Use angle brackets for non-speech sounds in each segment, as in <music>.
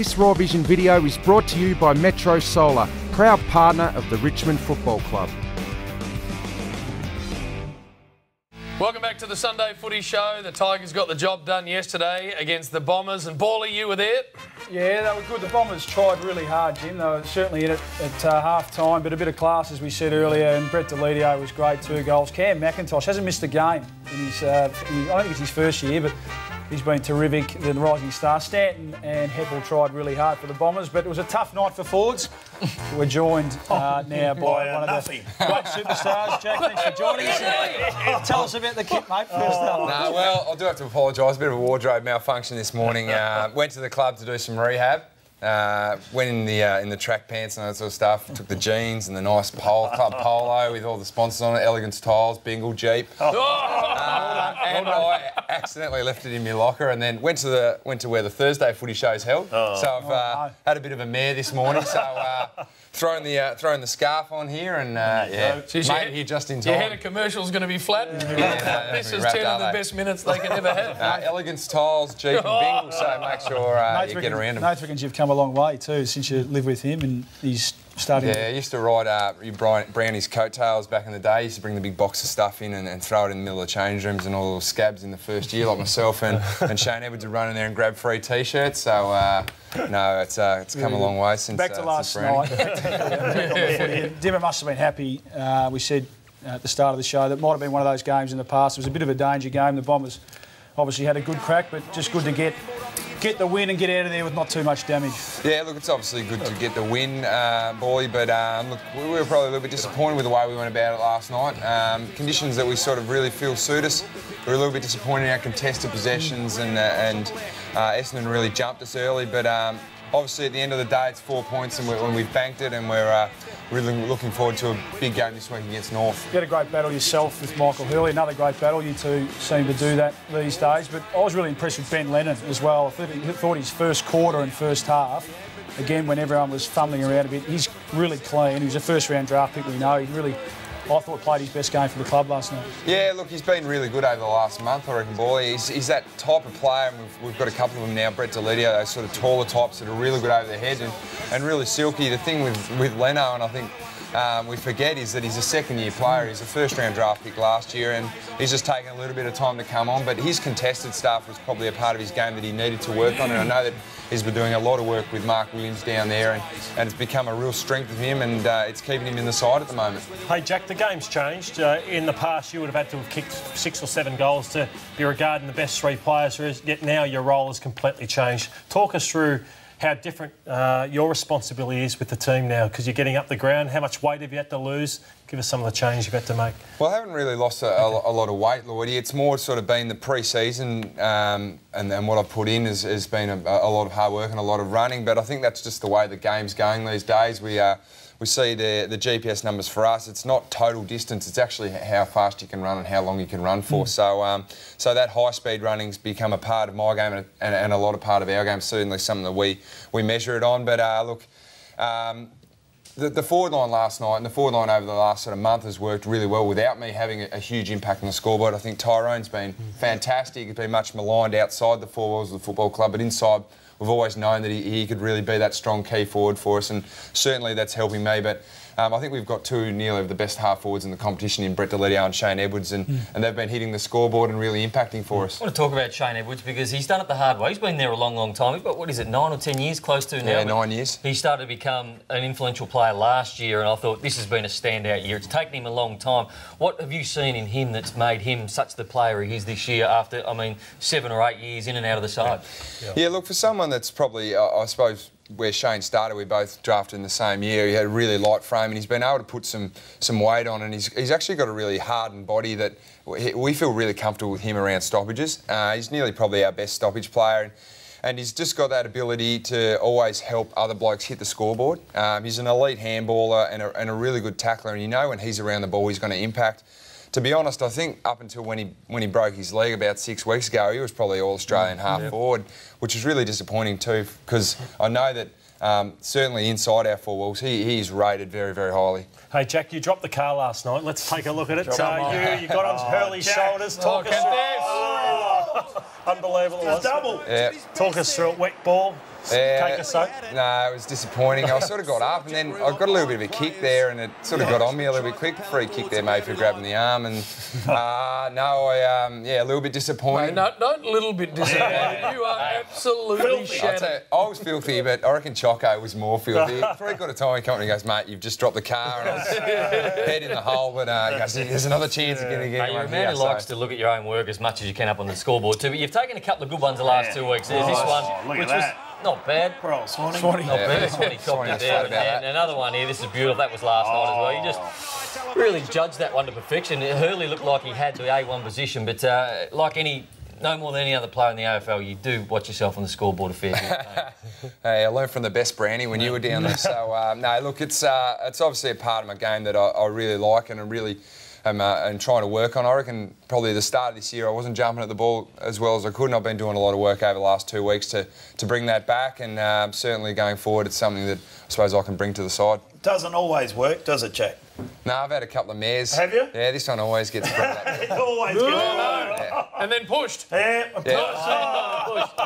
This Raw Vision video is brought to you by Metro Solar, proud partner of the Richmond Football Club. Welcome back to the Sunday Footy Show. The Tigers got the job done yesterday against the Bombers, and Bally, you were there. Yeah, they were good. The Bombers tried really hard, Jim. They were certainly in it at uh, half time, but a bit of class, as we said earlier. And Brett Deledio was great, two goals. Cam McIntosh hasn't missed a game in his, uh, in, I don't think it's his first year, but He's been terrific, the rising star. Stanton and Heppell tried really hard for the Bombers, but it was a tough night for Fords. <laughs> We're joined uh, now by one of the great superstars. Jack, thanks for joining us. <laughs> Tell us about the kit, mate, first up. No, well, I do have to apologise. A bit of a wardrobe malfunction this morning. Uh, went to the club to do some rehab. Uh, went in the uh, in the track pants and all that sort of stuff. Took the jeans and the nice polo, club polo with all the sponsors on it: Elegance Tiles, Bingle, Jeep. Oh. Uh, and I accidentally left it in my locker, and then went to the went to where the Thursday Footy show's held. Oh. So I've uh, had a bit of a mare this morning. So uh, <laughs> throwing the uh, throwing the scarf on here, and uh, yeah, Jeez, made it here just in time. Your head of commercial is going to be flat. Yeah, no, this is ten of the best minutes they can ever have. <laughs> Uh, Elegance Tiles, Jeep, and <laughs> Bingle. So make sure uh, you get around them. Nate reckons you've come a long way too since you live with him, and he's starting. Yeah, I used to ride uh, Brownie's coattails back in the day. He used to bring the big box of stuff in and, and, throw it in the middle of the change rooms and all the scabs in the first year, like myself and, <laughs> and Shane Edwards would run in there and grab free t-shirts. So uh, no, it's uh, it's come a long way since. Back to uh, last night. <laughs> <laughs> Dimma must have been happy. Uh, we said at the start of the show that might have been one of those games in the past. It was a bit of a danger game. The Bombers obviously had a good crack, but just good to get get the win and get out of there with not too much damage. Yeah, look, it's obviously good to get the win, uh, boy, but um, look, we were probably a little bit disappointed with the way we went about it last night. Um, conditions that we sort of really feel suit us. We were a little bit disappointed in our contested possessions, and uh, and uh, Essendon really jumped us early, but. Um, obviously, at the end of the day, it's four points, and, we we've banked it, and we're uh, really looking forward to a big game this week against North. You had a great battle yourself with Michael Hurley, another great battle. You two seem to do that these days. But I was really impressed with Ben Lennon as well. I thought his first quarter and first half, again, when everyone was fumbling around a bit, he's really clean. He was a first round draft pick, we know. He really I thought played his best game for the club last night. Yeah, look, he's been really good over the last month, I reckon, boy. He's, he's that type of player, and we've, we've, got a couple of them now, Brett Deledio, those sort of taller types that are really good over the head and, and really silky. The thing with, with Leno, and I think um, we forget is that he's a second year player. He's a first round draft pick last year and he's just taken a little bit of time to come on. But his contested stuff was probably a part of his game that he needed to work on. And I know that he's been doing a lot of work with Mark Williams down there and, and it's become a real strength of him and uh, it's keeping him in the side at the moment. Hey, Jack, the game's changed. Uh, in the past, you would have had to have kicked six or seven goals to be regarded the best three players, yet now your role has completely changed. Talk us through how different uh, your responsibility is with the team now because you're getting up the ground. How much weight have you had to lose? Give us some of the change you've had to make. Well, I haven't really lost a, a, a lot of weight, Lloydie. It's more sort of been the pre-season um, and, and, what I've put in has, has been a, a, lot of hard work and a lot of running. But I think that's just the way the game's going these days. We are. Uh, we see the, the GPS numbers for us. It's not total distance. It's actually how fast you can run and how long you can run for. Mm. So, um, so that high speed running's become a part of my game and, and, and, a lot of part of our game. Certainly something that we we measure it on. But uh, look. Um, the, the, forward line last night and the forward line over the last sort of month has worked really well without me having a, a huge impact on the scoreboard. I think Tyrone's been hmm. fantastic. He's been much maligned outside the four walls of the football club, but inside we've always known that he, he, could really be that strong key forward for us, and certainly that's helping me. But um, I think we've got two nearly of the best half forwards in the competition in Brett Deledio and Shane Edwards, and, mm. and they've been hitting the scoreboard and really impacting for us. I want to talk about Shane Edwards because he's done it the hard way. He's been there a long, long time. He's got, what is it, nine or ten years close to now? Yeah, nine years. He started to become an influential player last year, and I thought this has been a standout year. It's taken him a long time. What have you seen in him that's made him such the player he is this year after, I mean, seven or eight years in and out of the side? Yeah, yeah look, for someone that's probably, uh, I suppose, where Shane started, we both drafted in the same year. He had a really light frame, and he's been able to put some some weight on, and he's, he's actually got a really hardened body that we feel really comfortable with him around stoppages. Uh, he's nearly probably our best stoppage player. And, and he's just got that ability to always help other blokes hit the scoreboard. Um, he's an elite handballer and a, and a really good tackler, and you know when he's around the ball, he's going to impact to be honest, I think up until when he when he broke his leg about six weeks ago, he was probably all Australian mm, half forward, which is really disappointing too, because I know that. Um, certainly inside our four walls, he, he's rated very, very highly. Hey, Jack, you dropped the car last night. Let's take a look at it. So you, you got on oh, Hurley's Jack. shoulders. Talk us through oh, <laughs> Unbelievable. It was. Double. Yeah. Talk us through it. Wet ball. Yeah. Cake or so? No, it was disappointing. I sort of got up and then I got a little bit of a kick there and it sort of got on me a little bit quick. Free kick there, mate, for grabbing the arm. And <laughs> uh, no, I, um, yeah, a little bit disappointed. No, not a little bit disappointed. You are absolutely I'll shattered. you, I was filthy, but I reckon Choco was more filthy. <laughs> Three quarter time he come and he goes, mate, you've just dropped the car. And I was head in the hole, but uh, he goes, there's another chance again. again. Hey, you're a man who likes to look at your own work as much as you can up on the scoreboard too. But you've taken a couple of good ones the last two weeks. There's this one, look at which that. Was not bad. Poor old Swanee. Swanee. Not bad. Yeah. Swanee copped it that's there. And, about that. and another one here. This is beautiful. That was last night as well. You just really judged that one to perfection. Hurley looked like he had the A1 position, but uh, like any. No more than any other player in the AFL, you do watch yourself on the scoreboard a fair bit. <laughs> Hey, I learned from the best Brownie when you were down there. So um, no, look, it's uh, it's obviously a part of my game that I, I really like and I really am uh, and trying to work on. I reckon probably the start of this year I wasn't jumping at the ball as well as I could, and I've been doing a lot of work over the last two weeks to to bring that back. And um, certainly going forward, it's something that I suppose I can bring to the side. Doesn't always work, does it, Jack? No, I've had a couple of mares. Have you? Yeah, this one always gets brought up. <laughs> It always gets And then pushed. Yeah,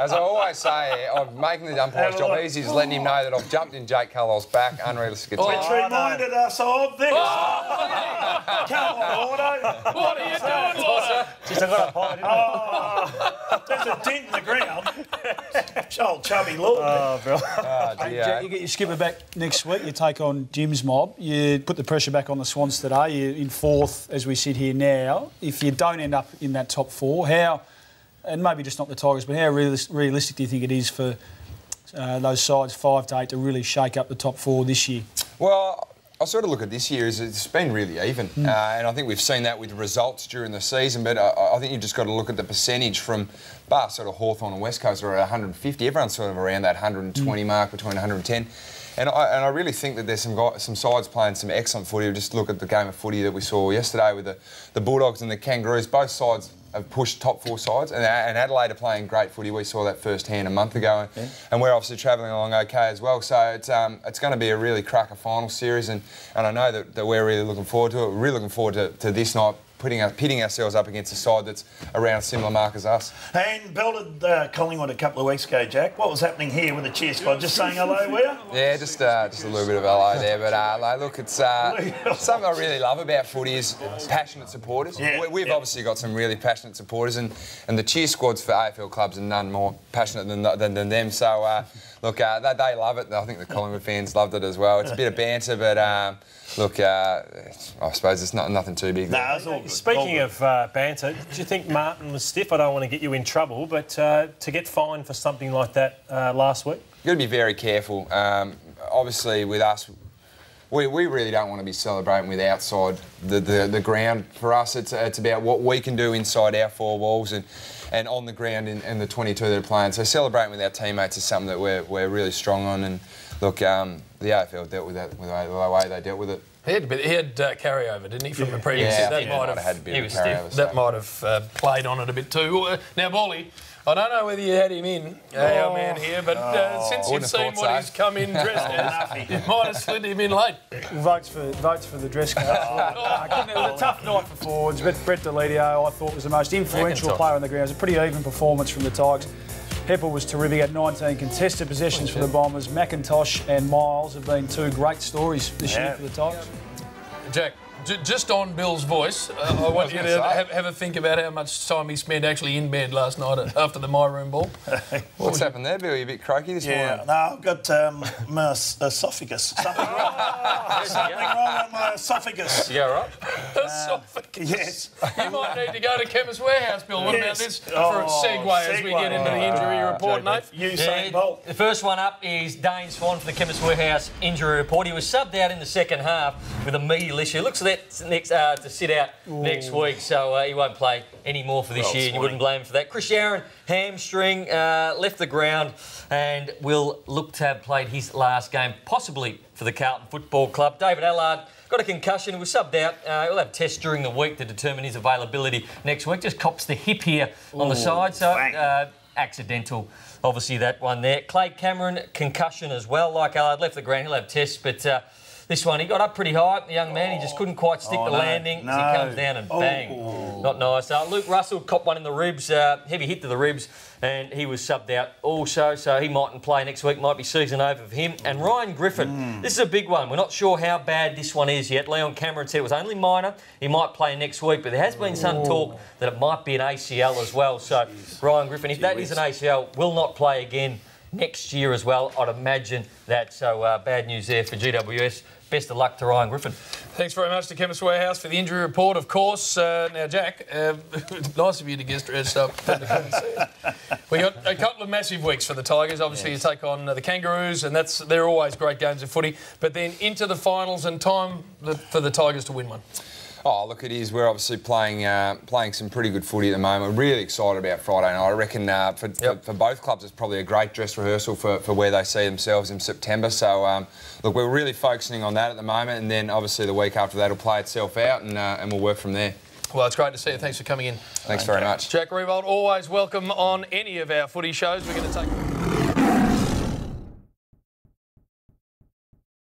As I always say, I'm making the umpire's job look. easy, just letting him know that I've jumped in Jake Carlisle's back. Unrealistic Which attempt. reminded us of this. Come on, Auto. What are you doing, Lotto? Just I got up high. Oh, there's a dent in the ground. Old chubby Lord. Oh, bro. Oh, Hey. Jack, you get your skipper back next week. You take on Jim's mob. You put the pressure back on the Swans today. You're in fourth as we sit here now. If you don't end up in that top four, how, and maybe just not the Tigers, but how realis- realistic do you think it is for uh, those sides, five to eight, to really shake up the top four this year? Well, I sort of look at this year as it's been really even, Hmm. uh, and I think we've seen that with results during the season. But I, I think you've just got to look at the percentage from bar sort of Hawthorn and West Coast are at 150. Everyone's sort of around that 120 mark, between 110. And I, and I really think that there's some guys, some sides playing some excellent footy. Just look at the game of footy that we saw yesterday with the, the Bulldogs and the Kangaroos. Both sides have pushed top four sides, and, and Adelaide are playing great footy. We saw that firsthand a month ago, and, and we're obviously travelling along okay as well. So it's um, it's going to be a really cracker final series, and, and I know that, that we're really looking forward to it. We're really looking forward to, to this night. Putting our, pitting ourselves up against a side that's around a similar mark as us. And belted uh, Collingwood a couple of weeks ago, Jack. What was happening here with the cheer squad? Just saying hello, were you? Yeah, just uh, just a little bit of hello there, but uh, like, look, it's uh, something I really love about footy is passionate supporters. Yeah, we, we've yeah. obviously got some really passionate supporters, and, and the cheer squads for AFL clubs are none more passionate than than, than them. So uh, look, uh, they, they love it. I think the Collingwood fans loved it as well. It's a bit of banter, but um, look, uh, I suppose it's not nothing too big. No, it's all good. All Speaking good. of uh, banter, do you think Martin was stiff? I don't want to get you in trouble, but uh, to get fined for something like that uh, last week? You've got to be very careful. Um, obviously, with us, we, we really don't want to be celebrating with outside the, the, the ground. For us, it's, it's about what we can do inside our four walls and, and on the ground in, in the 22 that are playing. So celebrating with our teammates is something that we're, we're really strong on. And look, um, the AFL dealt with that with the way, they dealt with it. He had, a bit- he had uh, carryover, didn't he, from the previous Yeah? That might have, had a bit of carryover. that might have uh, played on it a bit too. Uh, now, Bolly, I don't know whether you had him in, uh, our man here, but uh, since you've seen what so. he's come in dressed <laughs> as, you might have slid him in late. Votes for votes for the dress code. <laughs> I couldn't- it was a tough night for forwards, but Brett Deledio I thought was the most influential player on the ground. It was a pretty even performance from the Tigers. Heppell was terrific, had 19 contested possessions for the Bombers. McIntosh and Miles have been two great stories this year for the Tigers. Jack, j- just on Bill's voice, uh, I want you to have, have a think about how much time he spent actually in bed last night after the My Room ball. <laughs> What's happened there, Bill? You a bit croaky this Yeah, morning? no, I've got um, my esophagus. <laughs> Something wrong, something wrong with my esophagus. You go right? <laughs> Esophagus. Yes. You might need to go to Chemist Warehouse, Bill. What about Yes. this for Oh, a segue as we segue. get into the injury report, Nate? Usain Bolt. The first one up is Dane Swan for the Chemist Warehouse injury report. He was subbed out in the second half with a medial issue. Looks like next uh, to sit out next week, so uh, he won't play any more for this Well, year. And you wouldn't blame him for that. Chris Yarran hamstring uh, left the ground and will look to have played his last game, possibly for the Carlton Football Club. David Allard. Got a concussion. Was subbed out. Uh, he'll have tests during the week to determine his availability next week. Just cops the hip here on the side. So uh, accidental, obviously, that one there. Clay Cameron, concussion as well. Like Allard, left the ground. He'll have tests, but uh, This one, he got up pretty high, the young man. He just couldn't quite stick Oh, the no. landing. No. He comes down and Oh. bang. Not nice. Uh, Luke Russell copped one in the ribs, uh, heavy hit to the ribs, and he was subbed out also, so he mightn't play next week. Might be season over for him. And Ryan Griffin, Hmm. this is a big one. We're not sure how bad this one is yet. Leon Cameron said it was only minor. He might play next week, but there has been some talk that it might be an ACL as well. So Ryan Griffin, if that is an ACL, will not play again next year as well. I'd imagine that. So uh, bad news there for GWS. Best of luck to Ryan Griffin. Thanks very much to Chemist Warehouse for the injury report, of course. Uh, now, Jack, uh, <laughs> nice of you to get dressed up. and to come and see us. <laughs> we got a couple of massive weeks for the Tigers. Obviously, you take on uh, the Kangaroos, and that's they're always great games of footy. But then into the finals, and time for the Tigers to win one. Oh, look, it is. We're obviously playing uh, playing some pretty good footy at the moment. We're really excited about Friday night. I reckon uh, for, Yep. for, for both clubs, it's probably a great dress rehearsal for, for where they see themselves in September. So, um, look, we're really focusing on that at the moment, and then obviously the week after that will play itself out, and, uh, and we'll work from there. Well, it's great to see you. Thanks for coming in. Thanks very much. Jack Riewoldt, always welcome on any of our footy shows. We're going to take.